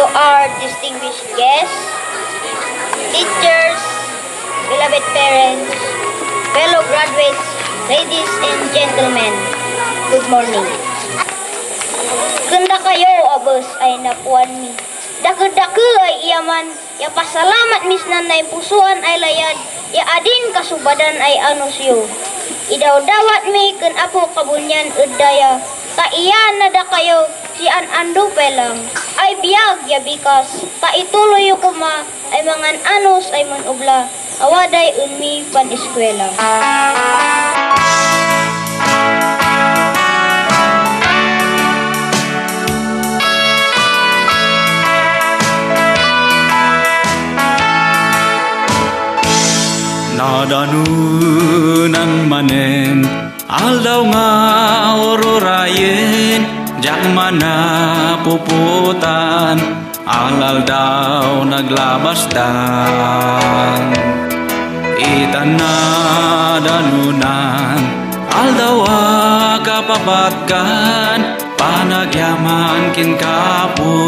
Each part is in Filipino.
to our distinguished guests, teachers, beloved parents, fellow graduates, ladies and gentlemen, good morning. Ganda kayo, abos, ay napuan mi. Dake-dake ay iyaman, ya pasalamat mis nanay pusuan ay layad, ya adin kasubadan ay anusyo. Idaw-dawat mi ken apo kabunyan udaya, kaiyan na da kayo, si an ando pelang, ay biyag ya bikas, kaituloy ko ma, ay mangan anos ay manubla, awaday unmi pan eskwela. Nadanunan manen Aldaw nga ururayen jak mana puputan alal daw naglabas dan itanadanunan aldawa kapapatkan panagyaman kinkapo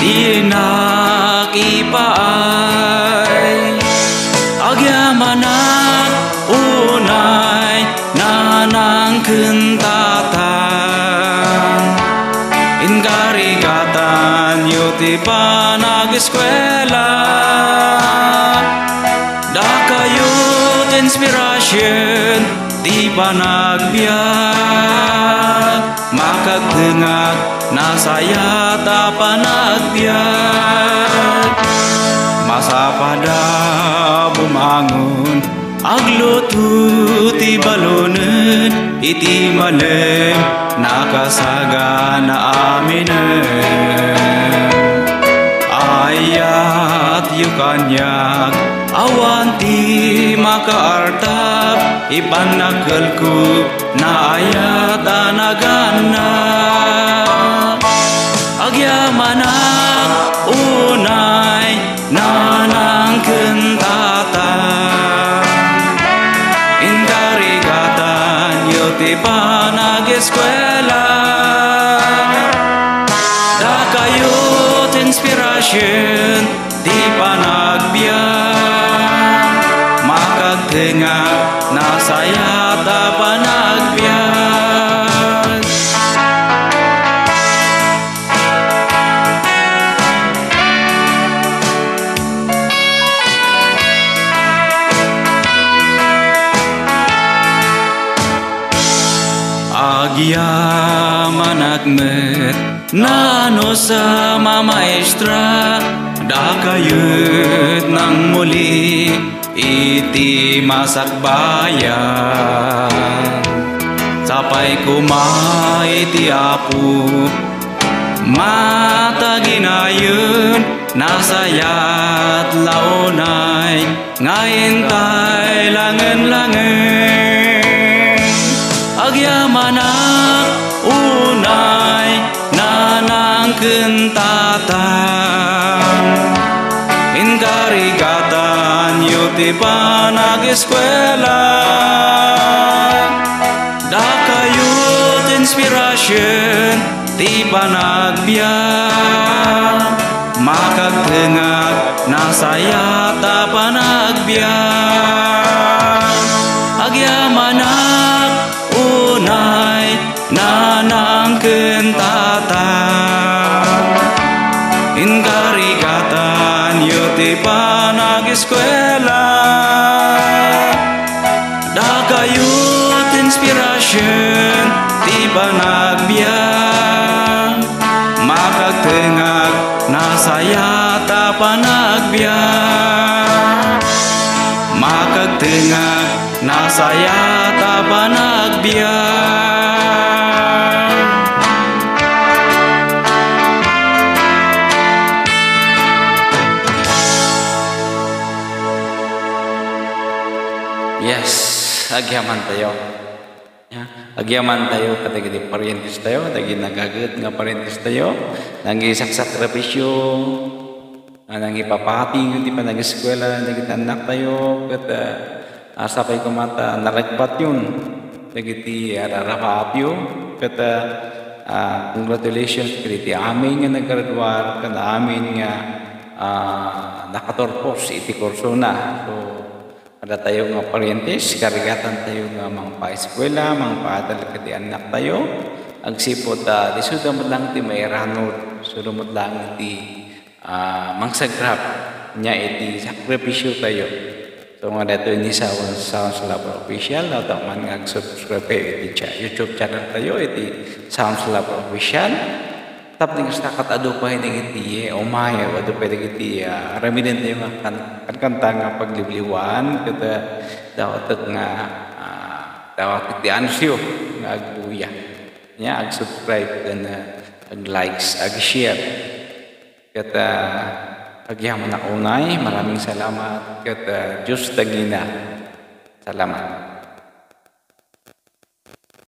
di nakipaan Inkari katan yuti panag eskwela Daka youth inspiration di panagbiag Makagdengag nasaya ta panagbiag Masa pada bumangun aglutu ti balonen iti malem. nakasagana aminem ayat yukanyak awanti makaartap ipanakalku na ayat anagana agyamanak unay nanang kentatan intarigatan yotipanag eskwela Makagtengag nasaya ta panagbiag Agyamanagmet Nano sa mamaestra Dakayut ng muli Iti masakbayan. Sapay kumay ti apo Mata ginayun Nasayat launay Ngayon tay langen-langen Agyamanak unay nanang kentatan Inkarigatan yuti panag-eskwela Da kayut inspirasyon ti panagbiag Makagtengag nasaya ta panagbiag Agyamanak unay nanang kentatan Inkarigatan yuti panag-eskwela Da nasaya ta panagbiag Makagtengag nasaya ta panagbiag Yes, agyaman tayo. Ya, agyaman tayo katagi di parientes tayo, tagi nagagat nga parientes tayo, nangi saksakripisyo, nangi papati di pa nag eskwela, nagi anak tayo, kat uh, asa pa'y kumata narakpat yun, tagi ti ararapapyo, kat uh, ah, congratulations kiti amin nga naggraduar kada amin nga ah, nakatorpos iti kurso na. So kada tayo nga paryentes, karigatan tayo nga mga pa-eskwela, mga paadal kadi anak tayo. Agsipot uh, di mo lang ti mairanod, sudamot lang iti ah, mangsagrap nya iti sakripisyo tayo. So nga dito ini sa Sounds Love Official na ito man nga subscribe iti YouTube channel tayo iti Sounds Love Official. Tap ning sa katado pa hindi iti eh, umaya wado pa iti uh, ramiden tayo nga kan, kan kanta nga paglibliwan kita daw ito nga uh, daw iti ansyo nga agbuya. Nya ag subscribe uh, ag likes ag share. Kata Agyaman na unay, maraming salamat. Kata Diyos tagina. Salamat.